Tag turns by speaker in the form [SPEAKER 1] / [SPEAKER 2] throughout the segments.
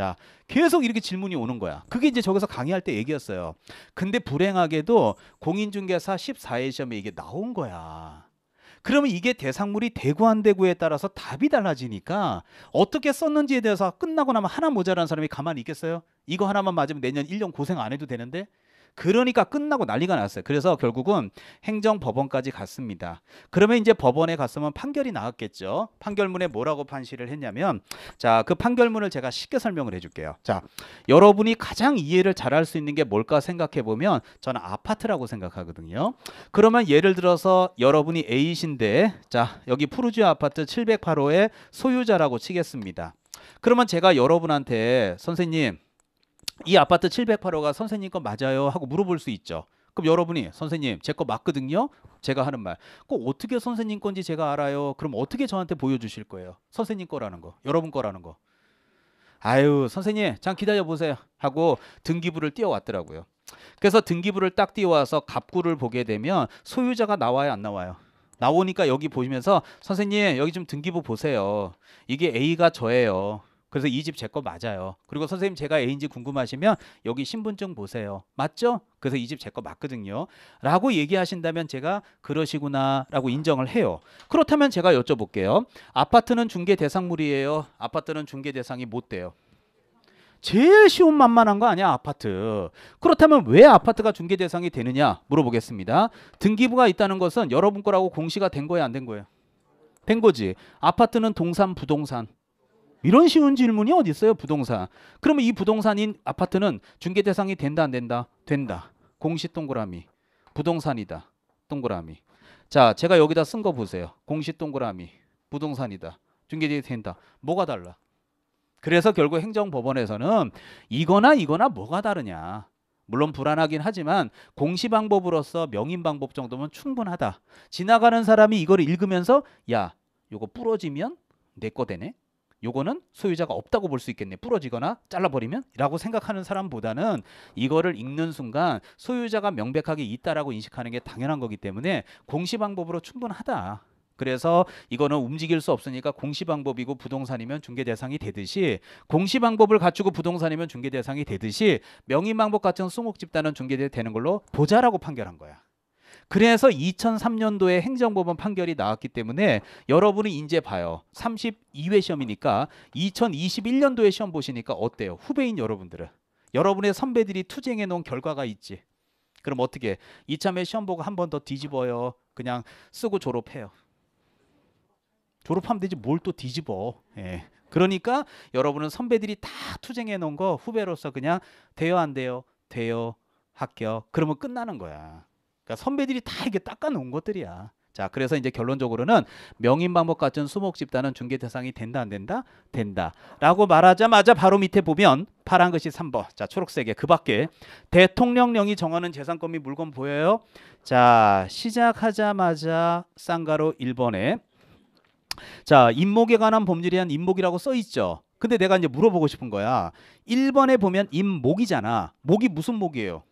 [SPEAKER 1] 자, 계속 이렇게 질문이 오는 거야. 그게 이제 저기서 강의할 때 얘기였어요. 근데 불행하게도 공인중개사 14회 시험에 이게 나온 거야. 그러면 이게 대상물이 되고 안 되고에 따라서 답이 달라지니까 어떻게 썼는지에 대해서 끝나고 나면 하나 모자란 사람이 가만히 있겠어요? 이거 하나만 맞으면 내년 1년 고생 안 해도 되는데 그러니까 끝나고 난리가 났어요. 그래서 결국은 행정법원까지 갔습니다. 그러면 이제 법원에 갔으면 판결이 나왔겠죠. 판결문에 뭐라고 판시를 했냐면 자, 그 판결문을 제가 쉽게 설명을 해 줄게요. 자, 여러분이 가장 이해를 잘할 수 있는 게 뭘까 생각해 보면 저는 아파트라고 생각하거든요. 그러면 예를 들어서 여러분이 A이신데 자, 여기 푸르지오 아파트 708호의 소유자라고 치겠습니다. 그러면 제가 여러분한테 선생님 이 아파트 708호가 선생님 거 맞아요 하고 물어볼 수 있죠. 그럼 여러분이 선생님 제 거 맞거든요. 제가 하는 말. 꼭 어떻게 선생님 건지 제가 알아요. 그럼 어떻게 저한테 보여주실 거예요? 선생님 거라는 거, 여러분 거라는 거. 아유 선생님 잠 기다려 보세요 하고 등기부를 띄워왔더라고요. 그래서 등기부를 딱 띄워와서 갑구를 보게 되면 소유자가 나와요 안 나와요? 나오니까 여기 보시면서 선생님 여기 좀 등기부 보세요. 이게 A가 저예요. 그래서 이 집 제 거 맞아요. 그리고 선생님 제가 A인지 궁금하시면 여기 신분증 보세요. 맞죠? 그래서 이 집 제 거 맞거든요. 라고 얘기하신다면 제가 그러시구나 라고 인정을 해요. 그렇다면 제가 여쭤볼게요. 아파트는 중개 대상물이에요. 아파트는 중개 대상이 못 돼요. 제일 쉬운 만만한 거 아니야 아파트 그렇다면 왜 아파트가 중개 대상이 되느냐 물어보겠습니다 등기부가 있다는 것은 여러분 거라고 공시가 된 거예요 안 된 거예요 된 거지 아파트는 동산 부동산 이런 쉬운 질문이 어디 있어요? 부동산. 그러면 이 부동산인 아파트는 중개 대상이 된다 안 된다? 된다. 공시 동그라미. 부동산이다. 동그라미. 자, 제가 여기다 쓴 거 보세요. 공시 동그라미. 부동산이다. 중개 대상이 된다. 뭐가 달라? 그래서 결국 행정법원에서는 이거나 이거나 뭐가 다르냐. 물론 불안하긴 하지만 공시 방법으로서 명인 방법 정도면 충분하다. 지나가는 사람이 이걸 읽으면서 야, 요거 부러지면 내 거 되네. 요거는 소유자가 없다고 볼 수 있겠네. 부러지거나 잘라버리면? 라고 생각하는 사람보다는 이거를 읽는 순간 소유자가 명백하게 있다라고 인식하는 게 당연한 거기 때문에 공시 방법으로 충분하다. 그래서 이거는 움직일 수 없으니까 공시 방법이고 부동산이면 중개 대상이 되듯이 공시 방법을 갖추고 부동산이면 중개 대상이 되듯이 명의 방법 같은 수목 집단은 중개 되는 걸로 보자라고 판결한 거야. 그래서 2003년도에 행정법원 판결이 나왔기 때문에 여러분이 이제 봐요. 32회 시험이니까 2021년도에 시험 보시니까 어때요? 후배인 여러분들은 여러분의 선배들이 투쟁해 놓은 결과가 있지. 그럼 어떻게 이참에 시험 보고 한 번 더 뒤집어요. 그냥 쓰고 졸업해요. 졸업하면 되지 뭘 또 뒤집어. 예. 그러니까 여러분은 선배들이 다 투쟁해 놓은 거 후배로서 그냥 돼요 안 돼요? 돼요. 합격. 그러면 끝나는 거야. 그러니까 선배들이 다 이게 닦아 놓은 것들이야. 자, 그래서 이제 결론적으로는 명인 방법 같은 수목 집단은 중개 대상이 된다 안 된다? 된다. 라고 말하자마자 바로 밑에 보면 파란 것이 3번. 자, 초록색에 그 밖에 대통령령이 정하는 재산권 및 물건 보여요? 자, 시작하자마자 쌍가로 1번에 자, 임목에 관한 법률에 한 임목이라고 써 있죠. 근데 내가 이제 물어보고 싶은 거야. 1번에 보면 임목이잖아. 목이 무슨 목이에요?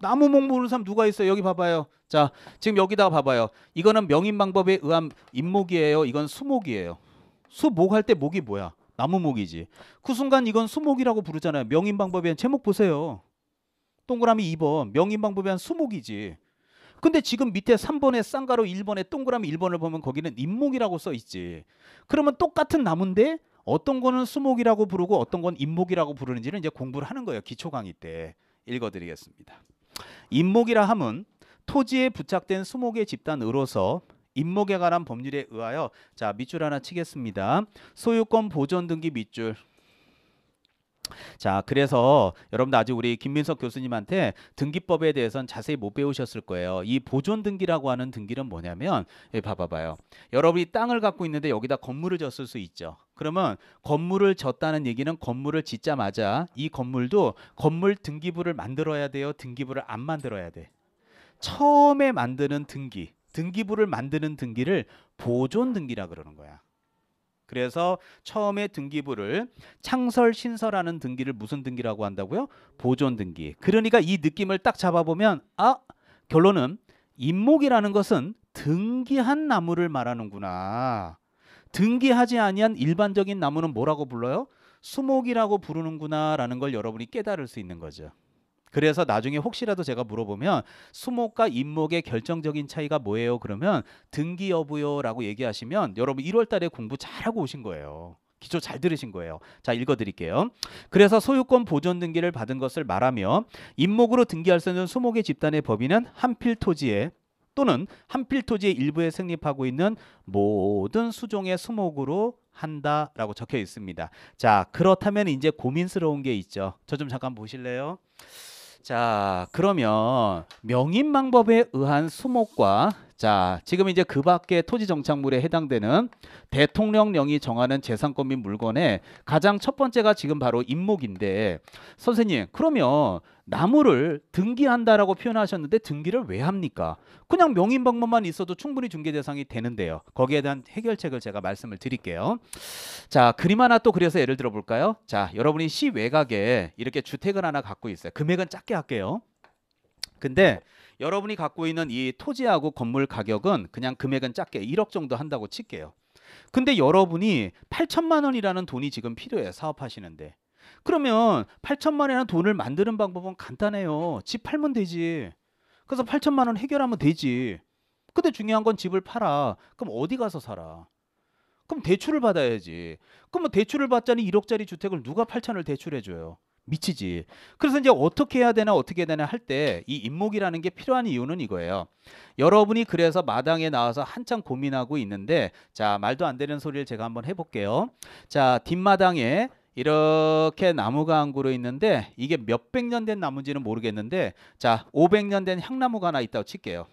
[SPEAKER 1] 나무 목 모르는 사람 누가 있어요? 여기 봐봐요. 자, 지금 여기다가 봐봐요. 이거는 명인 방법에 의한 임목이에요. 이건 수목이에요. 수목 할 때 목이 뭐야? 나무 목이지. 그 순간 이건 수목이라고 부르잖아요. 명인 방법에 의한 제목 보세요. 동그라미 2번. 명인 방법에 의한 수목이지. 근데 지금 밑에 3번에 쌍가로 1번에 동그라미 1번을 보면 거기는 임목이라고 써 있지. 그러면 똑같은 나무인데 어떤 거는 수목이라고 부르고 어떤 건 임목이라고 부르는지는 이제 공부를 하는 거예요. 기초 강의 때 읽어드리겠습니다. 임목이라 함은 토지에 부착된 수목의 집단으로서 임목에 관한 법률에 의하여 자 밑줄 하나 치겠습니다. 소유권 보존 등기 밑줄 자, 그래서 여러분들 아직 우리 김민석 교수님한테 등기법에 대해서는 자세히 못 배우셨을 거예요. 이 보존 등기라고 하는 등기는 뭐냐면, 예, 봐봐봐요. 여러분이 땅을 갖고 있는데 여기다 건물을 졌을 수 있죠. 그러면 건물을 졌다는 얘기는 건물을 짓자마자 이 건물도 건물 등기부를 만들어야 돼요. 등기부를 안 만들어야 돼. 처음에 만드는 등기, 등기부를 만드는 등기를 보존 등기라 그러는 거야. 그래서 처음에 등기부를 창설 신설하는 등기를 무슨 등기라고 한다고요? 보존 등기. 그러니까 이 느낌을 딱 잡아보면 아 결론은 임목이라는 것은 등기한 나무를 말하는구나. 등기하지 아니한 일반적인 나무는 뭐라고 불러요? 수목이라고 부르는구나라는 걸 여러분이 깨달을 수 있는 거죠. 그래서 나중에 혹시라도 제가 물어보면 수목과 임목의 결정적인 차이가 뭐예요? 그러면 등기 여부요라고 얘기하시면 여러분 1월 달에 공부 잘하고 오신 거예요. 기초 잘 들으신 거예요. 자, 읽어 드릴게요. 그래서 소유권 보존 등기를 받은 것을 말하며 임목으로 등기할 수 있는 수목의 집단의 법인은 한 필 토지에 또는 한 필 토지의 일부에 성립하고 있는 모든 수종의 수목으로 한다라고 적혀 있습니다. 자, 그렇다면 이제 고민스러운 게 있죠. 저 좀 잠깐 보실래요? 자, 그러면 명인 방법에 의한 수목과 자, 지금 이제 그 밖의 토지 정착물에 해당되는 대통령령이 정하는 재산권 및 물건의 가장 첫 번째가 지금 바로 임목인데 선생님, 그러면 나무를 등기한다라고 표현하셨는데 등기를 왜 합니까? 그냥 명인 방법만 있어도 충분히 중개 대상이 되는데요. 거기에 대한 해결책을 제가 말씀을 드릴게요. 자, 그림 하나 또 그려서 예를 들어 볼까요? 자, 여러분이 시 외곽에 이렇게 주택을 하나 갖고 있어요. 금액은 작게 할게요. 근데 여러분이 갖고 있는 이 토지하고 건물 가격은 그냥 금액은 작게 1억 정도 한다고 칠게요. 근데 여러분이 8천만 원이라는 돈이 지금 필요해 사업하시는데 그러면 8천만 원이라는 돈을 만드는 방법은 간단해요. 집 팔면 되지. 그래서 8천만 원 해결하면 되지. 근데 중요한 건 집을 팔아. 그럼 어디 가서 살아? 그럼 대출을 받아야지. 그럼 대출을 받자니 1억짜리 주택을 누가 8천을 대출해 줘요? 미치지. 그래서 이제 어떻게 해야 되나 어떻게 해야 되나 할 때이 임목이라는 게 필요한 이유는 이거예요. 여러분이 그래서 마당에 나와서 한참 고민하고 있는데 자 말도 안 되는 소리를 제가 한번 해볼게요. 자 뒷마당에 이렇게 나무가 한 그루 있는데 이게 몇백 년 된 나무인지는 모르겠는데 자 500년 된 향나무가 하나 있다고 칠게요.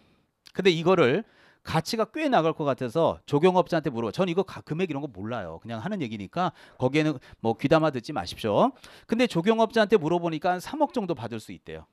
[SPEAKER 1] 근데 이거를 가치가 꽤 나갈 것 같아서 조경업자한테 물어봐. 전 이거 금액 이런 거 몰라요. 그냥 하는 얘기니까 거기에는 뭐 귀담아 듣지 마십시오. 근데 조경업자한테 물어보니까 한 3억 정도 받을 수 있대요.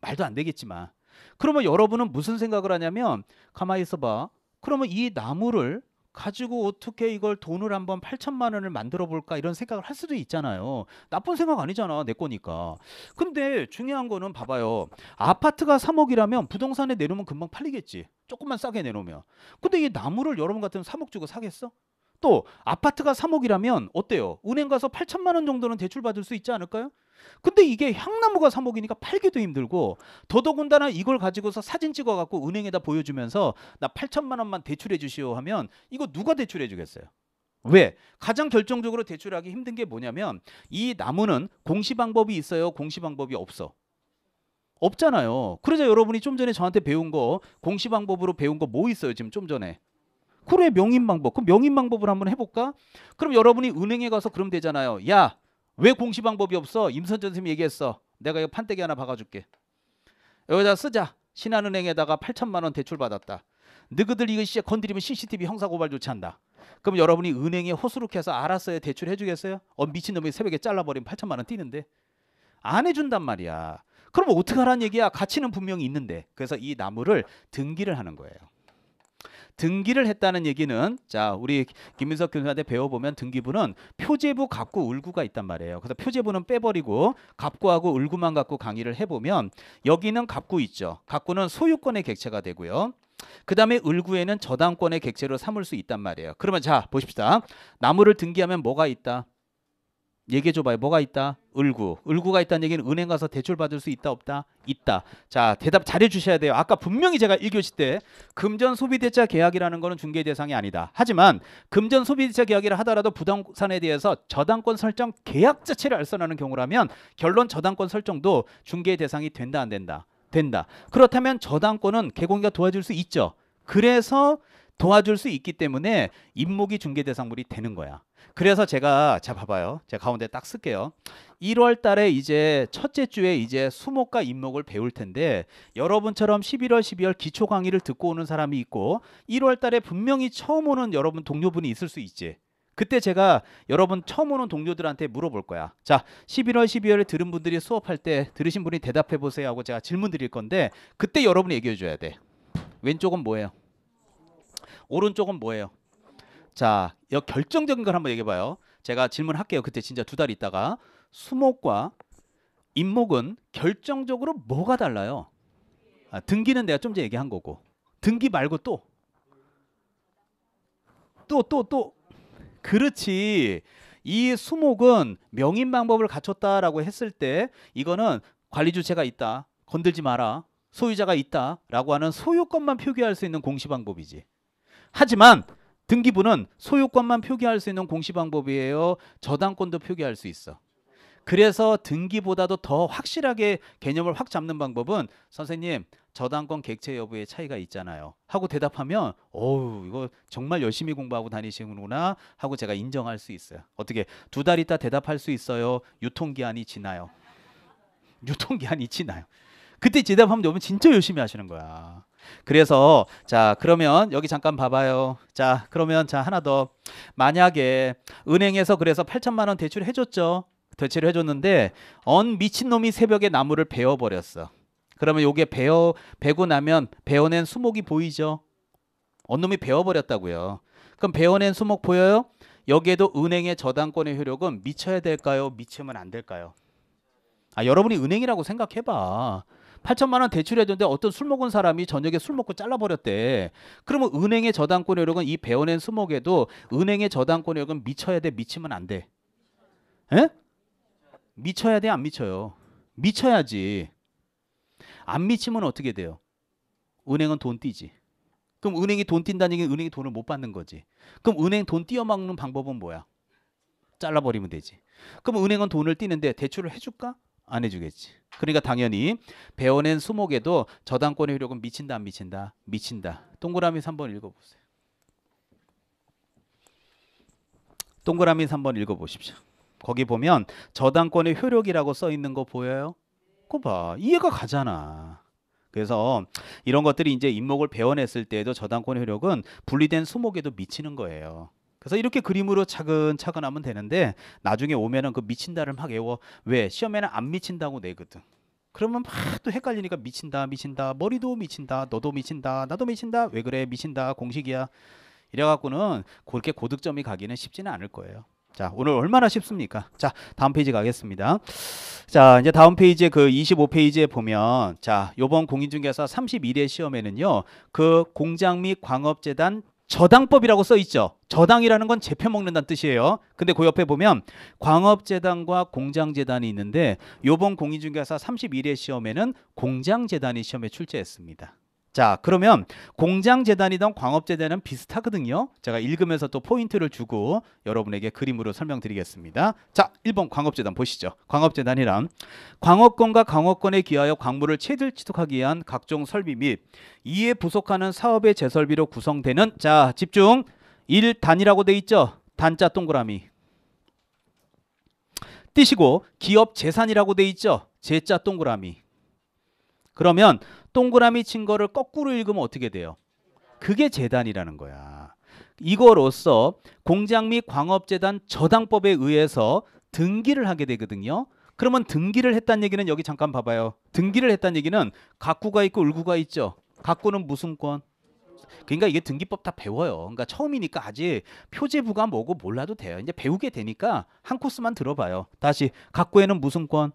[SPEAKER 1] 말도 안 되겠지만. 그러면 여러분은 무슨 생각을 하냐면 가만히 있어봐. 그러면 이 나무를 가지고 어떻게 이걸 돈을 한번 8천만 원을 만들어 볼까 이런 생각을 할 수도 있잖아요. 나쁜 생각 아니잖아. 내 거니까. 근데 중요한 거는 봐봐요. 아파트가 3억이라면 부동산에 내놓으면 금방 팔리겠지. 조금만 싸게 내놓으면. 근데 이 나무를 여러분 같으면 3억 주고 사겠어? 또 아파트가 3억이라면 어때요? 은행 가서 8천만 원 정도는 대출 받을 수 있지 않을까요? 근데 이게 향나무가 3억이니까 팔기도 힘들고 더더군다나 이걸 가지고서 사진 찍어 갖고 은행에다 보여주면서 나 8천만 원만 대출해 주시오 하면 이거 누가 대출해 주겠어요? 왜? 가장 결정적으로 대출하기 힘든 게 뭐냐면 이 나무는 공시 방법이 있어요. 공시 방법이 없어. 없잖아요. 그래서 여러분이 좀 전에 저한테 배운 거 공시 방법으로 배운 거 뭐 있어요? 지금 좀 전에. 그래 명인 방법. 그럼 명인 방법을 한번 해볼까? 그럼 여러분이 은행에 가서 그럼 되잖아요. 야, 왜 공시 방법이 없어? 임선전 선생님이 얘기했어. 내가 이거 판때기 하나 박아줄게. 여기다 쓰자. 신한은행에다가 8천만 원 대출 받았다. 너희들 이거 씨 건드리면 CCTV 형사고발 조치한다. 그럼 여러분이 은행에 호수룩해서 알았어요 대출 해주겠어요? 어 미친놈이 새벽에 잘라버리면 8천만 원 뛰는데 안 해준단 말이야. 그럼 어떻게 하라는 얘기야? 가치는 분명히 있는데. 그래서 이 나무를 등기를 하는 거예요. 등기를 했다는 얘기는 자 우리 김민석 교수한테 배워보면 등기부는 표제부 갑구 을구가 있단 말이에요. 그래서 표제부는 빼버리고 갑구하고 을구만 갖고 강의를 해보면 여기는 갑구 있죠. 갑구는 소유권의 객체가 되고요. 그 다음에 을구에는 저당권의 객체로 삼을 수 있단 말이에요. 그러면 자 보십시다. 나무를 등기하면 뭐가 있다? 얘기해 줘봐요. 뭐가 있다? 을구. 을구가 있다는 얘기는 은행 가서 대출 받을 수 있다 없다? 있다. 자 대답 잘해 주셔야 돼요. 아까 분명히 제가 1교시 때 금전 소비대차 계약이라는 거는 중개 대상이 아니다. 하지만 금전 소비대차 계약이라 하더라도 부동산에 대해서 저당권 설정 계약 자체를 알선하는 경우라면 결론 저당권 설정도 중개 대상이 된다 안 된다? 된다. 그렇다면 저당권은 개공기가 도와줄 수 있죠. 그래서 도와줄 수 있기 때문에 임목이 중개 대상물이 되는 거야. 그래서 제가 자 봐봐요. 제가 가운데 딱 쓸게요. 1월 달에 이제 첫째 주에 이제 수목과 임목을 배울 텐데 여러분처럼 11월 12월 기초 강의를 듣고 오는 사람이 있고 1월 달에 분명히 처음 오는 여러분 동료분이 있을 수 있지. 그때 제가 여러분 처음 오는 동료들한테 물어볼 거야. 자, 11월 12월에 들은 분들이 수업할 때 들으신 분이 대답해 보세요 하고 제가 질문 드릴 건데 그때 여러분이 얘기해 줘야 돼. 왼쪽은 뭐예요? 오른쪽은 뭐예요? 자, 여 결정적인 걸 한번 얘기해 봐요. 제가 질문할게요. 그때 진짜 두 달 있다가 수목과 임목은 결정적으로 뭐가 달라요? 아, 등기는 내가 좀 전에 얘기한 거고 등기 말고 또 또 또 또, 그렇지 이 수목은 명인 방법을 갖췄다라고 했을 때 이거는 관리 주체가 있다. 건들지 마라. 소유자가 있다라고 하는 소유권만 표기할 수 있는 공시 방법이지. 하지만 등기부는 소유권만 표기할 수 있는 공시 방법이에요. 저당권도 표기할 수 있어. 그래서 등기보다도 더 확실하게 개념을 확 잡는 방법은 선생님 저당권 객체 여부의 차이가 있잖아요. 하고 대답하면 어우 이거 정말 열심히 공부하고 다니시는구나 하고 제가 인정할 수 있어요. 어떻게 두 달 있다 대답할 수 있어요. 유통기한이 지나요. 유통기한이 지나요. 그때 대답하면 여러분 진짜 열심히 하시는 거야. 그래서 자 그러면 여기 잠깐 봐봐요. 자 그러면 자 하나 더 만약에 은행에서 그래서 8천만 원 대출 해줬죠. 대출을 해줬는데 언 미친 놈이 새벽에 나무를 베어 버렸어. 그러면 요게 베어 베고 나면 베어낸 수목이 보이죠. 언 놈이 베어 버렸다고요. 그럼 베어낸 수목 보여요? 여기에도 은행의 저당권의 효력은 미쳐야 될까요? 미치면 안 될까요? 아 여러분이 은행이라고 생각해봐. 8천만 원 대출해줬는데 어떤 술 먹은 사람이 저녁에 술 먹고 잘라버렸대. 그러면 은행의 저당권 효력은 이 베어낸 수목에도 은행의 저당권 효력은 미쳐야 돼, 미치면 안 돼. 에? 미쳐야 돼, 안 미쳐요? 미쳐야지. 안 미치면 어떻게 돼요? 은행은 돈 띄지. 그럼 은행이 돈 띈다는 얘기는 은행이 돈을 못 받는 거지. 그럼 은행 돈 띄어막는 방법은 뭐야? 잘라버리면 되지. 그럼 은행은 돈을 띄는데 대출을 해줄까? 안 해주겠지. 그러니까 당연히 배워낸 수목에도 저당권의 효력은 미친다 안 미친다? 미친다. 동그라미 3번 읽어보세요. 동그라미 3번 읽어보십시오. 거기 보면 저당권의 효력이라고 써 있는 거 보여요? 그거 봐. 이해가 가잖아. 그래서 이런 것들이 이제 임목을 배워냈을 때에도 저당권의 효력은 분리된 수목에도 미치는 거예요. 그래서 이렇게 그림으로 차근차근 하면 되는데 나중에 오면은 그 미친다를 막 외워. 왜? 시험에는 안 미친다고 내거든. 그러면 막 또 헷갈리니까 미친다 미친다 머리도 미친다 너도 미친다 나도 미친다 왜 그래 미친다 공식이야 이래갖고는 그렇게 고득점이 가기는 쉽지는 않을 거예요. 자, 오늘 얼마나 쉽습니까? 자, 다음 페이지 가겠습니다. 자, 이제 다음 페이지에 그 25페이지에 보면 자, 요번 공인중개사 31회 시험에는요. 그 공장 및 광업재단 저당법이라고 써 있죠. 저당이라는 건 제표 먹는다는 뜻이에요. 근데 그 옆에 보면 광업재단과 공장재단이 있는데 요번 공인중개사 31회 시험에는 공장재단이 시험에 출제했습니다. 자, 그러면 공장재단이든 광업재단은 비슷하거든요. 제가 읽으면서 또 포인트를 주고 여러분에게 그림으로 설명드리겠습니다. 자, 1번 광업재단 보시죠. 광업재단이란 광업권과 광업권에 기하여 광물을 채들 취득하기 위한 각종 설비 및 이에 부속하는 사업의 재설비로 구성되는 자, 집중. 1단이라고 돼 있죠. 단자 동그라미. 띄시고 기업 재산이라고 돼 있죠. 재자 동그라미. 그러면 동그라미 친 거를 거꾸로 읽으면 어떻게 돼요? 그게 재단이라는 거야. 이거로서 공장 및 광업재단 저당법에 의해서 등기를 하게 되거든요. 그러면 등기를 했다는 얘기는 여기 잠깐 봐봐요. 등기를 했다는 얘기는 각구가 있고 을구가 있죠. 각구는 무슨 권? 그러니까 이게 등기법 다 배워요. 그러니까 처음이니까 아직 표제부가 뭐고 몰라도 돼요. 이제 배우게 되니까 한 코스만 들어봐요. 다시 각구에는 무슨 권?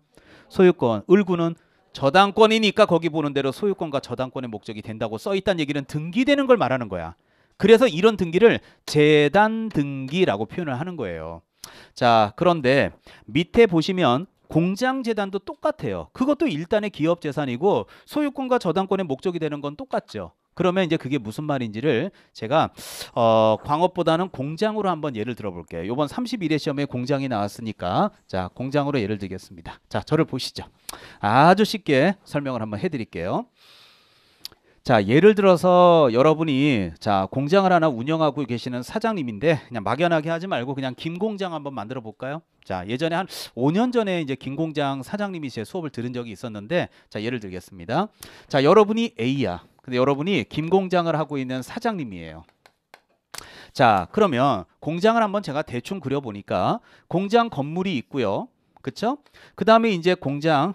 [SPEAKER 1] 소유권. 을구는 저당권이니까 거기 보는 대로 소유권과 저당권의 목적이 된다고 써 있다는 얘기는 등기되는 걸 말하는 거야. 그래서 이런 등기를 재단 등기라고 표현을 하는 거예요. 자, 그런데 밑에 보시면 공장 재단도 똑같아요. 그것도 일단의 기업 재산이고 소유권과 저당권의 목적이 되는 건 똑같죠. 그러면 이제 그게 무슨 말인지를 제가 어, 광업보다는 공장으로 한번 예를 들어볼게요. 이번 31회 시험에 공장이 나왔으니까 자 공장으로 예를 들겠습니다. 자 저를 보시죠. 아주 쉽게 설명을 한번 해드릴게요. 자 예를 들어서 여러분이 자 공장을 하나 운영하고 계시는 사장님인데 그냥 막연하게 하지 말고 그냥 김 공장 한번 만들어 볼까요? 자 예전에 한 5년 전에 이제 김 공장 사장님이 제 수업을 들은 적이 있었는데 자 예를 들겠습니다. 자 여러분이 A야. 근데 여러분이 김 공장을 하고 있는 사장님이에요. 자 그러면 공장을 한번 제가 대충 그려보니까 공장 건물이 있고요. 그쵸? 그 다음에 이제 공장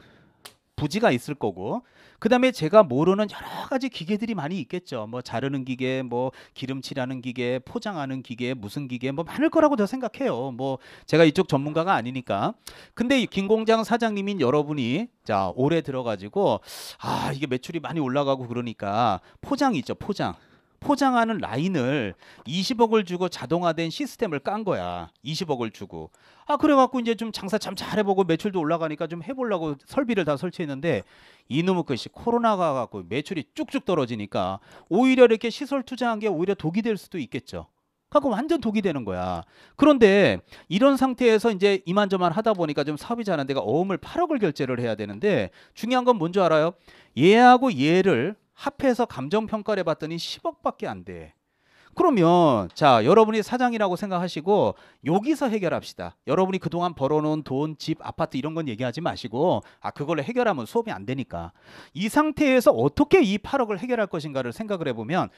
[SPEAKER 1] 부지가 있을 거고 그 다음에 제가 모르는 여러 가지 기계들이 많이 있겠죠. 뭐 자르는 기계, 뭐 기름칠하는 기계, 포장하는 기계, 무슨 기계, 뭐 많을 거라고 저 생각해요. 뭐 제가 이쪽 전문가가 아니니까. 근데 이 김공장 사장님인 여러분이 자 올해 들어 가지고 아 이게 매출이 많이 올라가고 그러니까 포장 있죠, 포장. 포장하는 라인을 20억을 주고 자동화된 시스템을 깐 거야. 20억을 주고. 아 그래갖고 이제 좀 장사 참 잘해보고 매출도 올라가니까 좀 해보려고 설비를 다 설치했는데 이놈의 것이 코로나가 갖고 매출이 쭉쭉 떨어지니까 오히려 이렇게 시설 투자한 게 오히려 독이 될 수도 있겠죠. 갖고 완전 독이 되는 거야. 그런데 이런 상태에서 이제 이만저만 하다 보니까 좀 사업이 잘안 데가 어음을 8억을 결제를 해야 되는데 중요한 건 뭔지 알아요? 얘하고 얘를 합해서 감정 평가를 해봤더니 10억밖에 안 돼. 그러면 자 여러분이 사장이라고 생각하시고 여기서 해결합시다. 여러분이 그동안 벌어놓은 돈, 집, 아파트 이런 건 얘기하지 마시고 아 그걸로 해결하면 수업이 안 되니까 이 상태에서 어떻게 이 8억을 해결할 것인가를 생각을 해보면